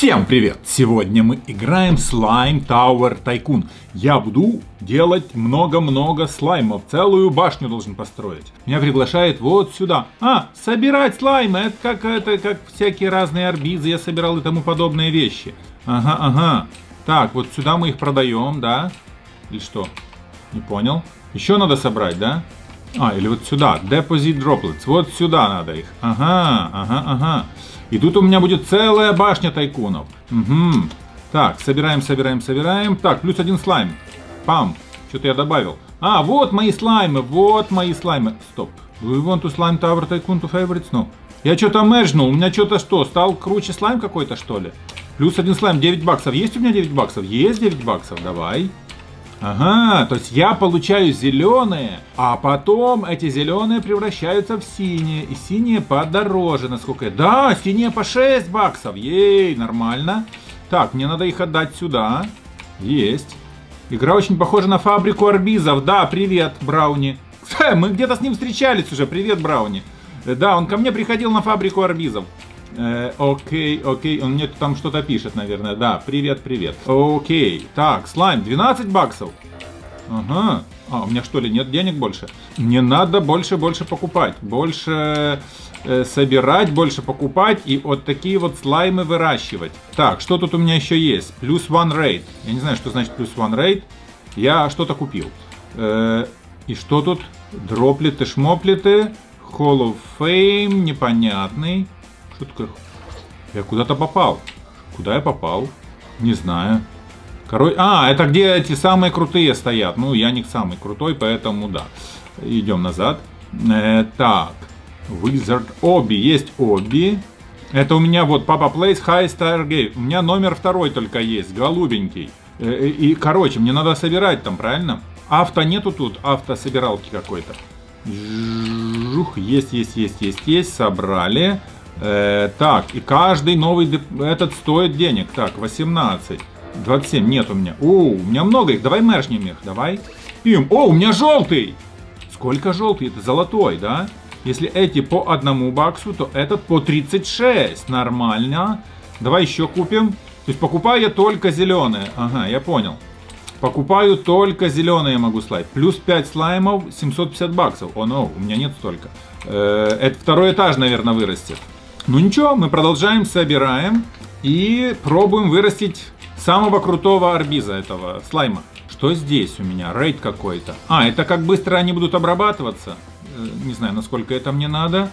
Всем привет! Сегодня мы играем Slime Tower Tycoon. Я буду делать много-много слаймов. Целую башню должен построить. Меня приглашает вот сюда. А, собирать слаймы. Это как, это как всякие разные арбизы. Я собирал и тому подобные вещи. Ага, ага. Так, вот сюда мы их продаем, да? Или что? Не понял. Еще надо собрать, да? А, или вот сюда. Deposit droplets. Вот сюда надо их. Ага, ага, ага. И тут у меня будет целая башня тайкунов. Угу. Так, собираем, собираем, собираем. Так, плюс один слайм. Пам. Что-то я добавил. А, вот мои слаймы, вот мои слаймы. Стоп. Do you want to slime tower tycoon to favorites? Ну. Я что-то мэжнул. У меня что-то что? Стал круче слайм какой-то, что ли? Плюс один слайм, 9 баксов. Есть у меня 9 баксов? Есть 9 баксов. Давай. Ага, то есть я получаю зеленые, а потом эти зеленые превращаются в синие. И синие подороже, насколько я... Да, синие по 6 баксов. Ей, нормально. Так, мне надо их отдать сюда. Есть. Игра очень похожа на фабрику арбизов. Да, привет, Брауни. Мы где-то с ним встречались уже. Привет, Брауни. Да, он ко мне приходил на фабрику арбизов. Э, окей, окей, он мне там что-то пишет, наверное. Да, привет, привет. Окей, так, слайм, 12 баксов. Ага. А, у меня что ли нет денег больше? Мне надо больше, больше покупать. Больше э, собирать, больше покупать и вот такие вот слаймы выращивать. Так, что тут у меня еще есть? Плюс one rate. Я не знаю, что значит плюс one rate. Я что-то купил. Э, и что тут? Дроплеты, шмоплеты. Hall of Fame, непонятный. Такое? Я куда-то попал. Куда я попал? Не знаю. Короче, а, это где эти самые крутые стоят. Ну, я не самый крутой, поэтому да. Идем назад. Э, так. Wizard Оби. Есть Оби. Это у меня вот Papa Place High Star Game. У меня номер второй только есть, голубенький. Э, и, короче, мне надо собирать там, правильно? Авто нету тут, автособиралки какой-то. Жух, есть, есть, есть, есть, есть, собрали. Э, так, и каждый новый этот стоит денег. Так, 18. 27 нет у меня. О, у меня много их. Давай мэшнем их. Давай. Им. О, у меня желтый. Сколько желтый? Это золотой, да? Если эти по одному баксу, то этот по 36. Нормально. Давай еще купим. То есть покупаю я только зеленые. Ага, я понял. Покупаю только зеленые могу слайм. Плюс 5 слаймов, 750 баксов. О, ну, у меня нет столько. Э, это второй этаж, наверное, вырастет. Ну ничего, мы продолжаем, собираем и пробуем вырастить самого крутого арбиза этого слайма. Что здесь у меня? Рейд какой-то. А, это как быстро они будут обрабатываться. Э, не знаю, насколько это мне надо.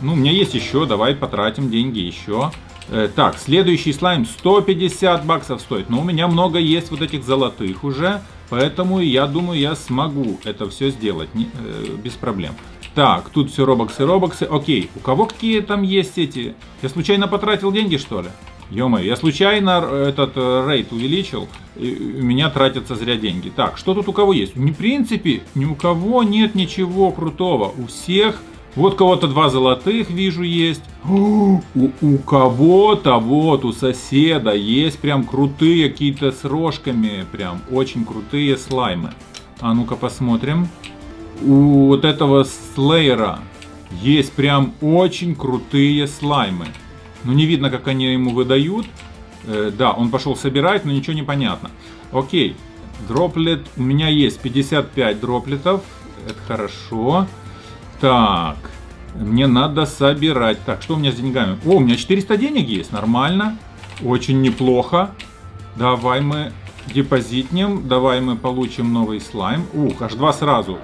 Ну, у меня есть еще, давай потратим деньги еще. Э, так, следующий слайм 150 баксов стоит. Но у меня много есть вот этих золотых уже. Поэтому я думаю, я смогу это все сделать не, э, без проблем. Так, тут все робоксы, робоксы. Окей, у кого какие там есть эти? Я случайно потратил деньги, что ли? ё я случайно этот э, рейд увеличил, и у меня тратятся зря деньги. Так, что тут у кого есть? В принципе, ни у кого нет ничего крутого. У всех, вот кого-то два золотых вижу есть. У, у кого-то, вот, у соседа есть прям крутые какие-то с рожками, прям очень крутые слаймы. А ну-ка посмотрим у вот этого слейера есть прям очень крутые слаймы. Ну, не видно, как они ему выдают. Э, да, он пошел собирать, но ничего не понятно. Окей, дроплет. У меня есть 55 дроплетов. Это хорошо. Так, мне надо собирать. Так, что у меня с деньгами? О, у меня 400 денег есть, нормально. Очень неплохо. Давай мы депозитнем. Давай мы получим новый слайм. Ух, аж два сразу.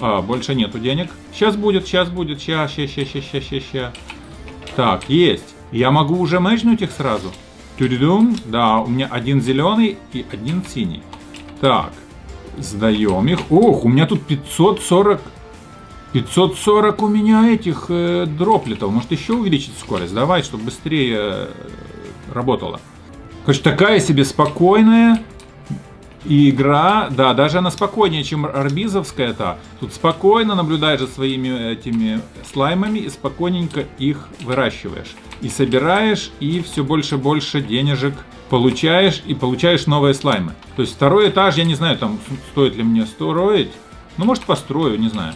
А, больше нету денег. Сейчас будет, сейчас будет, сейчас, сейчас, сейчас, сейчас, сейчас, сейчас. Так, есть. Я могу уже мэчнуть их сразу. Тюридум. Да, у меня один зеленый и один синий. Так, сдаем их. Ох, у меня тут 540... 540 у меня этих э, дроплетов. Может еще увеличить скорость? Давай, чтобы быстрее э, работало. Короче, такая себе спокойная. И игра, да, даже она спокойнее, чем арбизовская та. Тут спокойно наблюдаешь за своими этими слаймами и спокойненько их выращиваешь. И собираешь, и все больше и больше денежек получаешь, и получаешь новые слаймы. То есть второй этаж, я не знаю, там стоит ли мне строить. Ну, может построю, не знаю.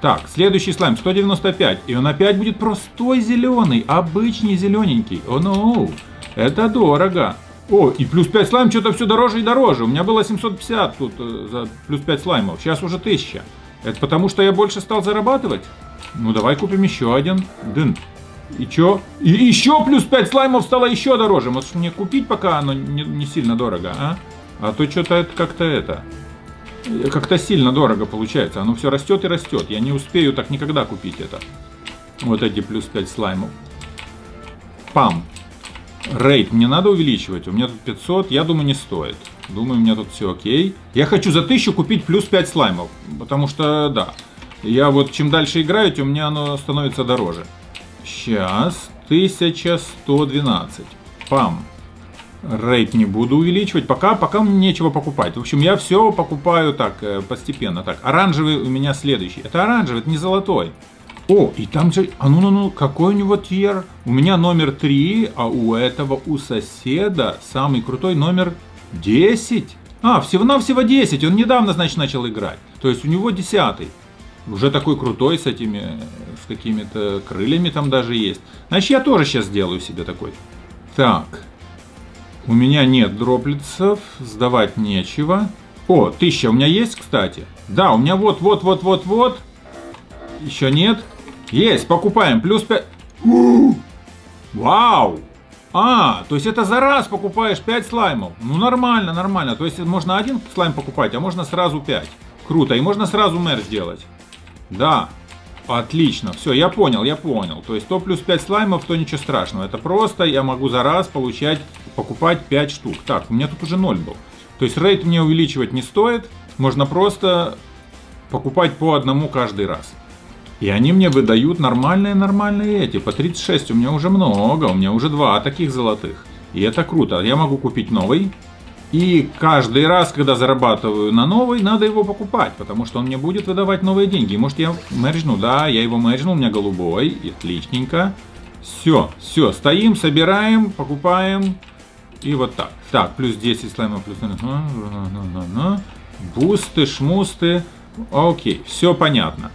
Так, следующий слайм 195. И он опять будет простой зеленый, обычный зелененький. О, oh, ну. No. Это дорого. О, и плюс 5 слайм что-то все дороже и дороже. У меня было 750 тут э, за плюс 5 слаймов. Сейчас уже 1000. Это потому, что я больше стал зарабатывать? Ну, давай купим еще один. Дын. И чё? И еще плюс 5 слаймов стало еще дороже. Может мне купить, пока оно не, не сильно дорого, а? А то что-то это как-то это... Как-то сильно дорого получается. Оно все растет и растет. Я не успею так никогда купить это. Вот эти плюс 5 слаймов. Пам. Рейд мне надо увеличивать. У меня тут 500. Я думаю, не стоит. Думаю, у меня тут все окей. Я хочу за 1000 купить плюс 5 слаймов. Потому что, да. Я вот чем дальше играю, тем мне оно становится дороже. Сейчас 1112. Пам. Рейд не буду увеличивать, пока, пока мне нечего покупать. В общем, я все покупаю так, э, постепенно. Так, оранжевый у меня следующий. Это оранжевый, это не золотой. О, и там же, а ну ну ну, какой у него тир? У меня номер 3, а у этого, у соседа, самый крутой номер 10. А, всего-навсего 10, он недавно, значит, начал играть. То есть у него 10. Уже такой крутой с этими, с какими-то крыльями там даже есть. Значит, я тоже сейчас сделаю себе такой. Так. У меня нет дроплицев, сдавать нечего. О, 1000 у меня есть, кстати. Да, у меня вот-вот-вот-вот-вот. Еще нет. Есть, покупаем. Плюс 5. Вау! А, то есть это за раз покупаешь 5 слаймов. Ну нормально, нормально. То есть можно один слайм покупать, а можно сразу 5. Круто. И можно сразу мэр сделать. Да, отлично. Все, я понял, я понял. То есть то плюс 5 слаймов, то ничего страшного. Это просто я могу за раз получать, покупать 5 штук. Так, у меня тут уже 0 был. То есть рейд мне увеличивать не стоит. Можно просто покупать по одному каждый раз. И они мне выдают нормальные-нормальные эти. По 36 у меня уже много, у меня уже два таких золотых. И это круто. Я могу купить новый, и каждый раз, когда зарабатываю на новый, надо его покупать, потому что он мне будет выдавать новые деньги. Может я мерджну? Да, я его мерджнул, у меня голубой, отличненько. Все, все, стоим, собираем, покупаем. И вот так. Так, плюс 10 слаймов, плюс... Бусты, шмусты. Окей, все понятно.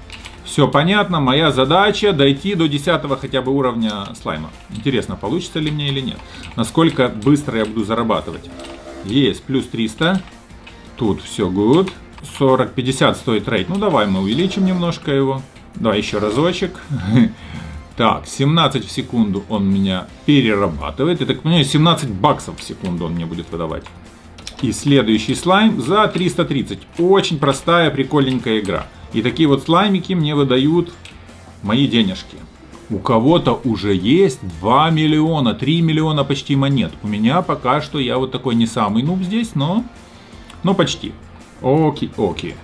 Все понятно, моя задача дойти до 10 хотя бы уровня слайма. Интересно, получится ли мне или нет. Насколько быстро я буду зарабатывать. Есть, плюс 300. Тут все good. 40, 50 стоит рейд. Ну, давай мы увеличим немножко его. Давай еще разочек. Так, 17 в секунду он меня перерабатывает. Я так понимаю, 17 баксов в секунду он мне будет выдавать. И следующий слайм за 330. Очень простая, прикольненькая игра. И такие вот слаймики мне выдают мои денежки. У кого-то уже есть 2 миллиона, 3 миллиона почти монет. У меня пока что я вот такой не самый нуб здесь, но, но почти. Окей, окей.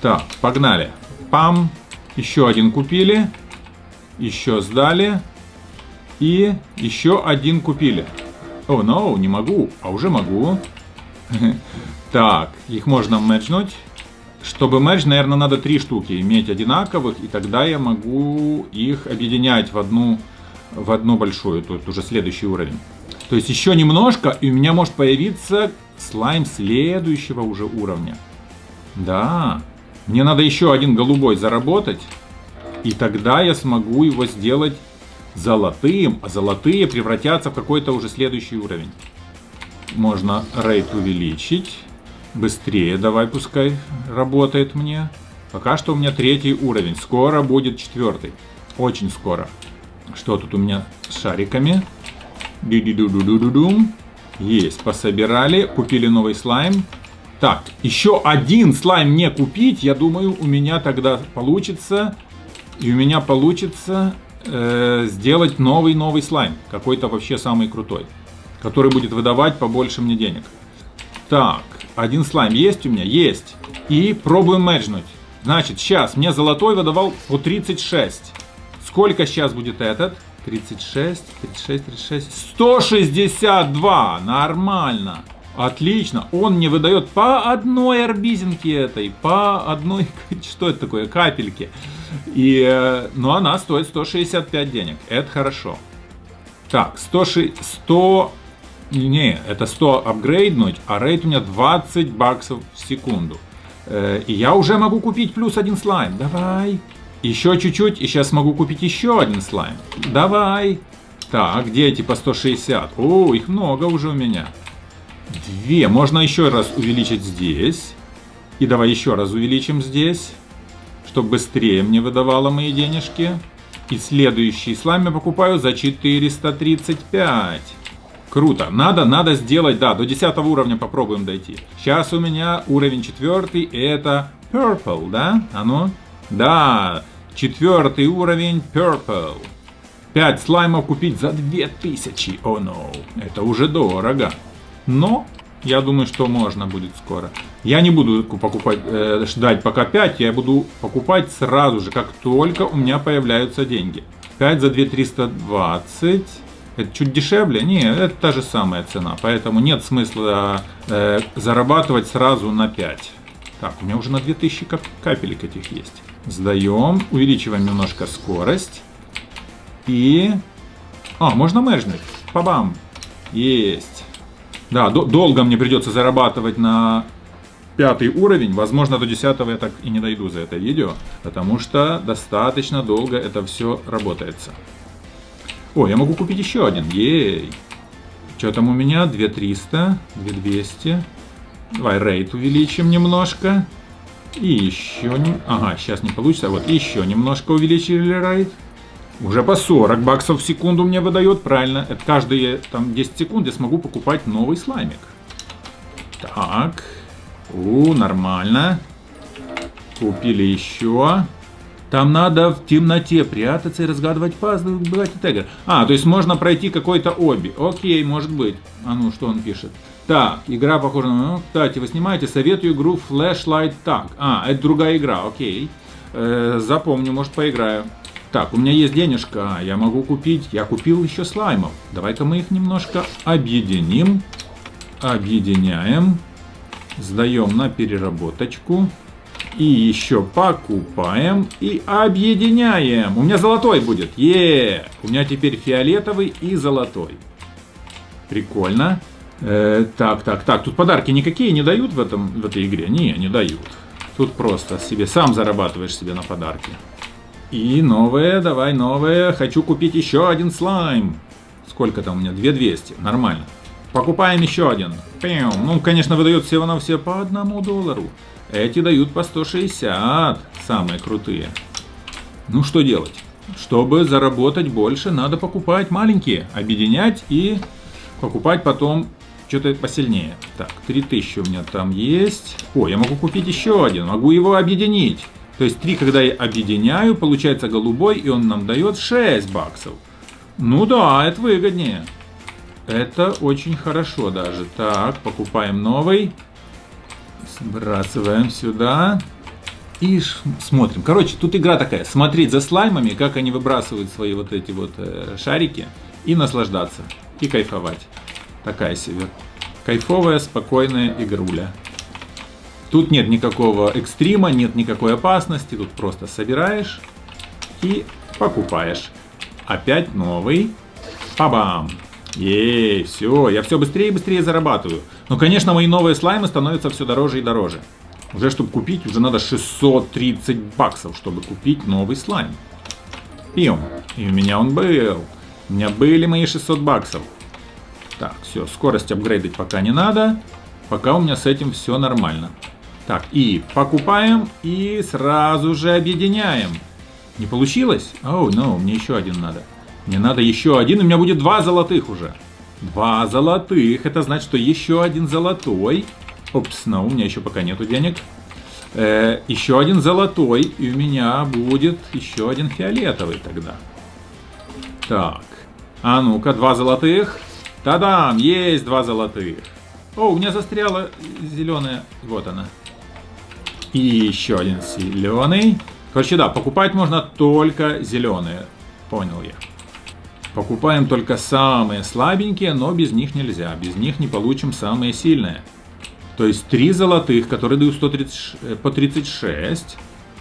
Так, погнали. Пам. Еще один купили. Еще сдали. И еще один купили. О, oh, no, не могу. А уже могу. Так, их можно мэчнуть. Чтобы мерж, наверное, надо три штуки иметь одинаковых, и тогда я могу их объединять в одну, в одну большую, тут уже следующий уровень. То есть еще немножко, и у меня может появиться слайм следующего уже уровня. Да, мне надо еще один голубой заработать, и тогда я смогу его сделать золотым, а золотые превратятся в какой-то уже следующий уровень. Можно рейд увеличить. Быстрее давай, пускай работает мне. Пока что у меня третий уровень. Скоро будет четвертый. Очень скоро. Что тут у меня с шариками? ду ду ду ду ду ду Есть, пособирали. Купили новый слайм. Так, еще один слайм не купить. Я думаю, у меня тогда получится. И у меня получится э, сделать новый-новый слайм. Какой-то вообще самый крутой. Который будет выдавать побольше мне денег. Так, один слайм есть у меня? Есть. И пробуем мэджнуть. Значит, сейчас мне золотой выдавал по 36. Сколько сейчас будет этот? 36, 36, 36. 162! Нормально. Отлично. Он мне выдает по одной арбизинке этой. По одной... Что это такое? Капельке. И, э, но она стоит 165 денег. Это хорошо. Так, 100, 100 не, это 100 апгрейднуть, а рейд у меня 20 баксов в секунду. Э, и я уже могу купить плюс один слайм. Давай. Еще чуть-чуть, и сейчас могу купить еще один слайм. Давай. Так, где эти по 160? О, их много уже у меня. Две. Можно еще раз увеличить здесь. И давай еще раз увеличим здесь, чтобы быстрее мне выдавало мои денежки. И следующий слайм я покупаю за 435. Круто. Надо, надо сделать, да, до 10 уровня попробуем дойти. Сейчас у меня уровень 4, это Purple, да? Оно? Да, четвертый уровень Purple. 5 слаймов купить за 2000. О, oh, no. Это уже дорого. Но я думаю, что можно будет скоро. Я не буду покупать, э, ждать пока 5, я буду покупать сразу же, как только у меня появляются деньги. 5 за 2320. Это чуть дешевле? Нет, это та же самая цена. Поэтому нет смысла э, зарабатывать сразу на 5. Так, у меня уже на 2000 кап капелек этих есть. Сдаем, увеличиваем немножко скорость. И... А, можно мержнуть. Пабам. Есть. Да, до долго мне придется зарабатывать на пятый уровень. Возможно, до десятого я так и не дойду за это видео, потому что достаточно долго это все работается. О, я могу купить еще один. Ей. Что там у меня? 2300, 2200. Давай рейд увеличим немножко. И еще. Ага, сейчас не получится. Вот еще немножко увеличили рейд. Уже по 40 баксов в секунду мне выдает, правильно. Это каждые там 10 секунд я смогу покупать новый слаймик. Так. У, нормально. Купили еще. Там надо в темноте прятаться и разгадывать пазлы, убивать тегер. А, то есть можно пройти какой-то оби. Окей, может быть. А ну, что он пишет? Так, игра похожа на... Ну, кстати, вы снимаете, советую игру Flashlight Tag. А, это другая игра, окей. Э, запомню, может поиграю. Так, у меня есть денежка, я могу купить, я купил еще слаймов. Давай-ка мы их немножко объединим. Объединяем. Сдаем на переработочку. И еще покупаем и объединяем. У меня золотой будет. Е, У меня теперь фиолетовый и золотой. Прикольно. Э, так, так, так. Тут подарки никакие не дают в, этом, в этой игре? Не, не дают. Тут просто себе сам зарабатываешь себе на подарки. И новое, давай новое. Хочу купить еще один слайм. Сколько там у меня? 2200. Нормально. Покупаем еще один. Пим. Ну, конечно, выдают всего на все по одному доллару. Эти дают по 160. Самые крутые. Ну, что делать? Чтобы заработать больше, надо покупать маленькие. Объединять и покупать потом что-то посильнее. Так, 3000 у меня там есть. О, я могу купить еще один. Могу его объединить. То есть 3, когда я объединяю, получается голубой, и он нам дает 6 баксов. Ну да, это выгоднее. Это очень хорошо даже. Так, покупаем новый. Сбрасываем сюда. И смотрим. Короче, тут игра такая. Смотреть за слаймами, как они выбрасывают свои вот эти вот э, шарики. И наслаждаться. И кайфовать. Такая себе. Кайфовая, спокойная игруля. Тут нет никакого экстрима, нет никакой опасности. Тут просто собираешь и покупаешь. Опять новый. Пабам! Ей, все, я все быстрее и быстрее зарабатываю. Но, конечно, мои новые слаймы становятся все дороже и дороже. Уже, чтобы купить, уже надо 630 баксов, чтобы купить новый слайм. Пьем. И у меня он был. У меня были мои 600 баксов. Так, все, скорость апгрейдить пока не надо. Пока у меня с этим все нормально. Так, и покупаем, и сразу же объединяем. Не получилось? Оу, oh, no, мне еще один надо. Мне надо еще один, у меня будет два золотых уже. Два золотых, это значит, что еще один золотой. Опс, но у меня еще пока нету денег. Э, еще один золотой, и у меня будет еще один фиолетовый тогда. Так, а ну-ка, два золотых. Та-дам, есть два золотых. О, у меня застряла зеленая, вот она. И еще один зеленый. Короче, да, покупать можно только зеленые. Понял я. Покупаем только самые слабенькие, но без них нельзя. Без них не получим самые сильные. То есть три золотых, которые дают 130, э, по 36.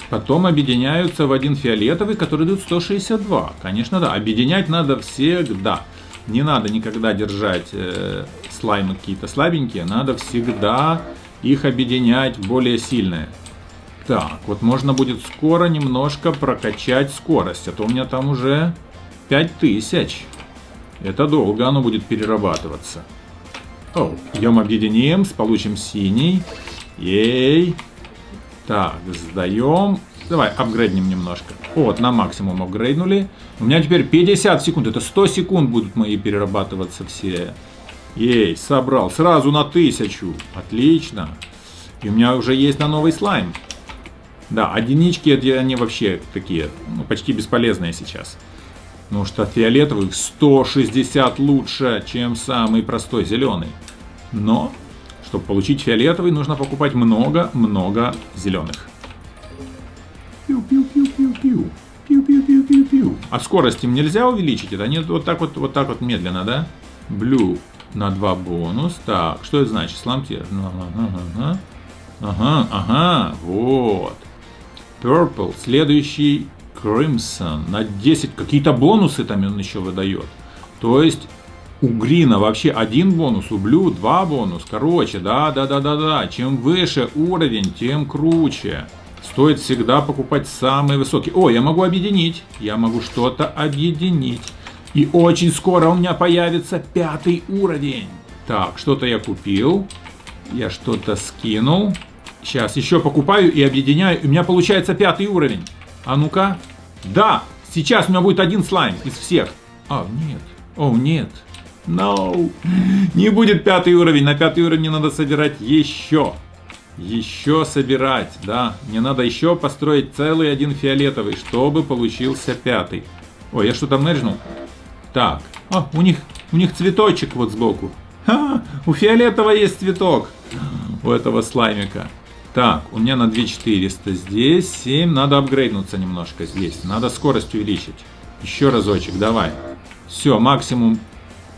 Потом объединяются в один фиолетовый, который дает 162. Конечно, да. Объединять надо всегда. Не надо никогда держать э, слаймы какие-то слабенькие. Надо всегда их объединять более сильные. Так, вот можно будет скоро немножко прокачать скорость, а то у меня там уже 5000. Это долго оно будет перерабатываться. О, идем объединим, получим синий. Ей. Так, сдаем. Давай, апгрейднем немножко. Вот, на максимум апгрейднули. У меня теперь 50 секунд. Это 100 секунд будут мои перерабатываться все. Ей, собрал. Сразу на тысячу. Отлично. И у меня уже есть на новый слайм. Да, одинички, они вообще такие, ну, почти бесполезные сейчас. Потому что фиолетовых 160 лучше, чем самый простой зеленый. Но, чтобы получить фиолетовый, нужно покупать много-много зеленых. Пиу-пиу-пиу-пиу-пиу. Пиу-пиу-пиу-пиу-пиу. А скорость им нельзя увеличить? Это они вот так вот, вот так вот медленно, да? Blue на 2 бонус. Так, что это значит? Сламтир. Ага, ага, ага, вот. Purple, следующий Crimson на 10. Какие-то бонусы там он еще выдает. То есть у Грина вообще один бонус, у Блю два бонус. Короче, да, да, да, да, да. Чем выше уровень, тем круче. Стоит всегда покупать самый высокий. О, я могу объединить. Я могу что-то объединить. И очень скоро у меня появится пятый уровень. Так, что-то я купил. Я что-то скинул. Сейчас еще покупаю и объединяю. У меня получается пятый уровень. А ну-ка. Да, сейчас у меня будет один слайм из всех. А, нет. О, нет. No. Не будет пятый уровень. На пятый уровень надо собирать еще. Еще собирать, да. Мне надо еще построить целый один фиолетовый, чтобы получился пятый. Ой, я что-то мерзнул. Так. О, у них, у них цветочек вот сбоку. Ха, у фиолетового есть цветок. У этого слаймика. Так, у меня на 2400 здесь, 7, надо апгрейднуться немножко здесь, надо скорость увеличить. Еще разочек, давай. Все, максимум,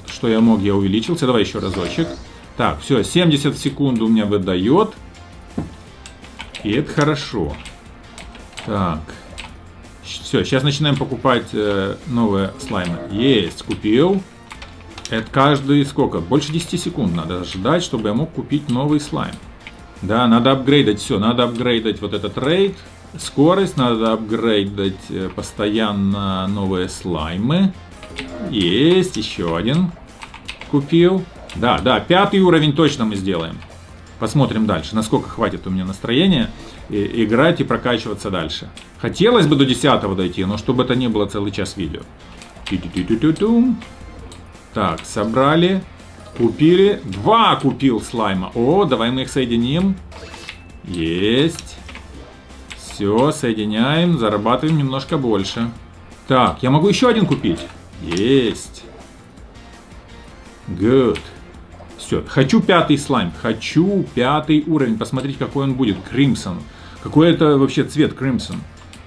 что я мог, я увеличился, давай еще разочек. Так, все, 70 секунд у меня выдает. И это хорошо. Так. Все, сейчас начинаем покупать э, новые слаймы. Есть, купил. Это каждый сколько? Больше 10 секунд надо ждать, чтобы я мог купить новый слайм. Да, надо апгрейдать все. Надо апгрейдать вот этот рейд, скорость, надо апгрейдать э, постоянно новые слаймы. Есть, еще один купил. Да, да, пятый уровень точно мы сделаем. Посмотрим дальше, насколько хватит у меня настроения и, играть и прокачиваться дальше. Хотелось бы до 10 дойти, но чтобы это не было целый час видео. Так, собрали. Купили. Два купил слайма. О, давай мы их соединим. Есть. Все, соединяем, зарабатываем немножко больше. Так, я могу еще один купить? Есть. Good. Все, хочу пятый слайм. Хочу пятый уровень. Посмотрите, какой он будет. Crimson. Какой это вообще цвет Crimson?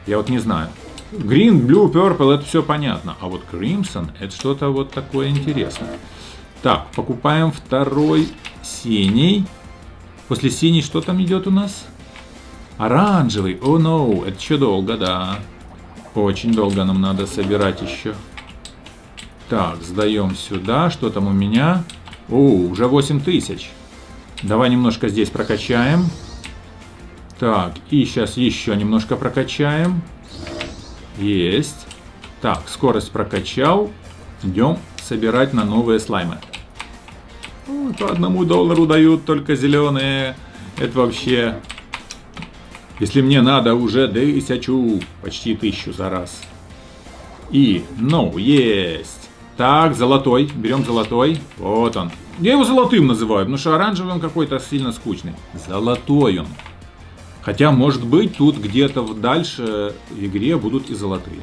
Я вот не знаю. Green, Blue, Purple, это все понятно. А вот Crimson, это что-то вот такое интересное. Так, покупаем второй синий. После синий что там идет у нас? Оранжевый. О, oh, no. Это еще долго, да. Очень долго нам надо собирать еще. Так, сдаем сюда. Что там у меня? О, уже 8 тысяч. Давай немножко здесь прокачаем. Так, и сейчас еще немножко прокачаем. Есть. Так, скорость прокачал. Идем собирать на новые слаймы. О, по одному доллару дают только зеленые. Это вообще... Если мне надо уже тысячу, почти тысячу за раз. И, ну, есть. Так, золотой. Берем золотой. Вот он. Я его золотым называю, потому что оранжевый он какой-то сильно скучный. Золотой он. Хотя, может быть, тут где-то дальше в игре будут и золотые.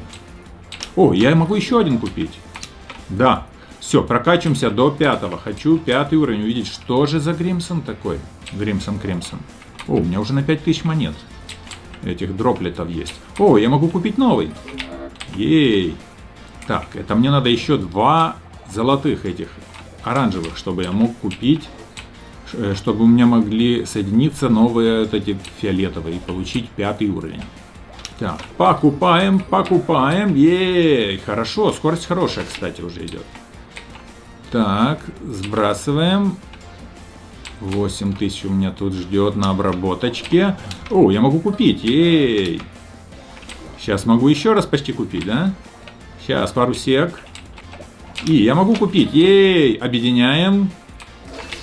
О, я могу еще один купить. Да, все, прокачиваемся до пятого. Хочу пятый уровень увидеть, что же за Гримсон такой. Гримсон Кримсон. О, у меня уже на 5000 монет. Этих дроплетов есть. О, я могу купить новый. Ей. Так, это мне надо еще два золотых этих оранжевых, чтобы я мог купить, э, чтобы у меня могли соединиться новые вот эти фиолетовые и получить пятый уровень. Так, покупаем, покупаем. Ей, хорошо, скорость хорошая, кстати, уже идет. Так, сбрасываем. 8000 у меня тут ждет на обработочке. О, я могу купить. Ей! Сейчас могу еще раз почти купить, да? Сейчас, пару сек. И я могу купить. Ей, объединяем.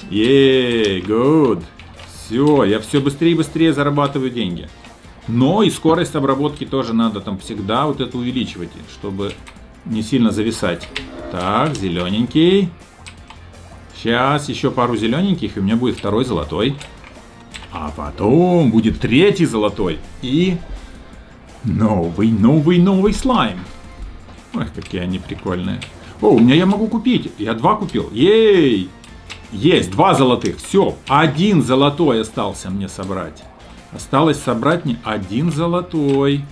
Ей, good. Все, я все быстрее и быстрее зарабатываю деньги. Но и скорость обработки тоже надо там всегда вот это увеличивать, чтобы не сильно зависать. Так, зелененький. Сейчас еще пару зелененьких, и у меня будет второй золотой. А потом будет третий золотой. И новый, новый, новый слайм. Ой, какие они прикольные. О, у меня я могу купить. Я два купил. Ей! Есть, два золотых. Все, один золотой остался мне собрать. Осталось собрать не один золотой.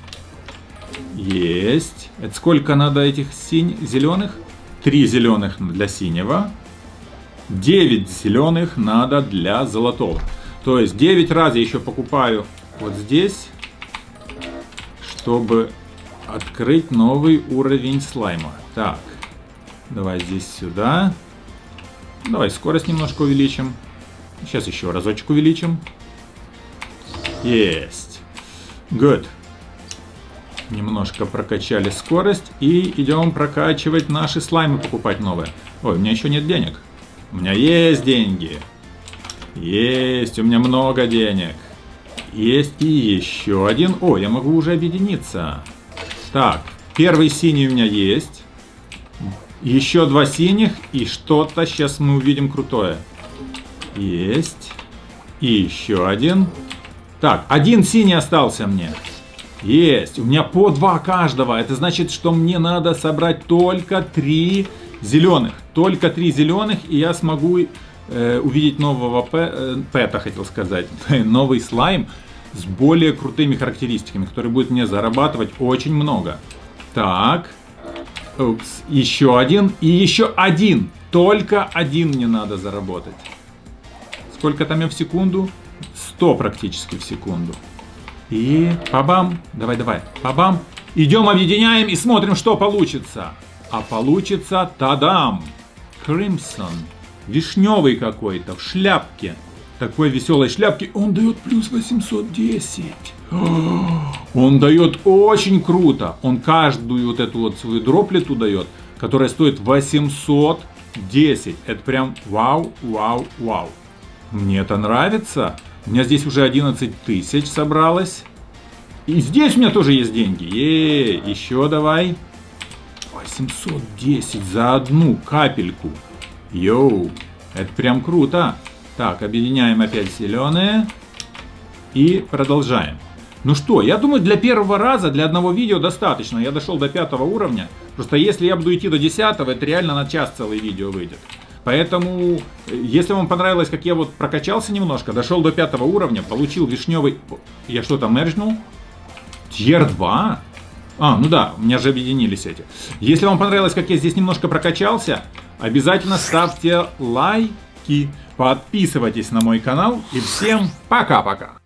Есть. Это сколько надо этих синь... зеленых? Три зеленых для синего. Девять зеленых надо для золотого. То есть 9 раз я еще покупаю вот здесь, чтобы открыть новый уровень слайма. Так, давай здесь сюда. Давай скорость немножко увеличим. Сейчас еще разочек увеличим. Есть. Good. Немножко прокачали скорость и идем прокачивать наши слаймы, покупать новые. Ой, у меня еще нет денег. У меня есть деньги. Есть, у меня много денег. Есть и еще один. О, я могу уже объединиться. Так, первый синий у меня есть. Еще два синих. И что-то сейчас мы увидим крутое. Есть. И еще один. Так, один синий остался мне. Есть. У меня по два каждого. Это значит, что мне надо собрать только три зеленых. Только три зеленых, и я смогу э, увидеть нового э, пэта, хотел сказать. Новый слайм с более крутыми характеристиками, который будет мне зарабатывать очень много. Так. Упс. Еще один. И еще один. Только один мне надо заработать. Сколько там я в секунду? 100 практически в секунду. И пабам. Давай, давай. Пабам. Идем, объединяем и смотрим, что получится. А получится тадам. Crimson. Вишневый какой-то, в шляпке. Такой веселой шляпке. Он дает плюс 810. Он дает очень круто. Он каждую вот эту вот свою дроплету дает, которая стоит 810. Это прям вау, вау, вау. Мне это нравится. У меня здесь уже 11 тысяч собралось. И здесь у меня тоже есть деньги. Ей, еще давай. 810 за одну капельку. Йоу, это прям круто. Так, объединяем опять зеленые. И продолжаем. Ну что, я думаю, для первого раза, для одного видео достаточно. Я дошел до пятого уровня. Просто если я буду идти до десятого, это реально на час целое видео выйдет. Поэтому, если вам понравилось, как я вот прокачался немножко, дошел до пятого уровня, получил вишневый... Я что там мерджнул? Тьер 2? А, ну да, у меня же объединились эти. Если вам понравилось, как я здесь немножко прокачался, обязательно ставьте лайки, подписывайтесь на мой канал и всем пока-пока.